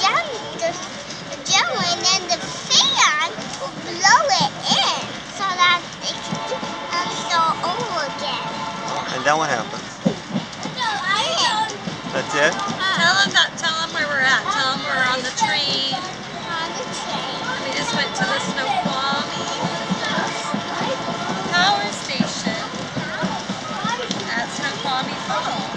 jam, the, jam and then the fan will blow it in so that it can over again. And then what happens? That's it? Tell them, that, tell them where we're at. Tell them we're on the train. On the. We just went to the Snoqualmie Power Station at Snoqualmie Falls.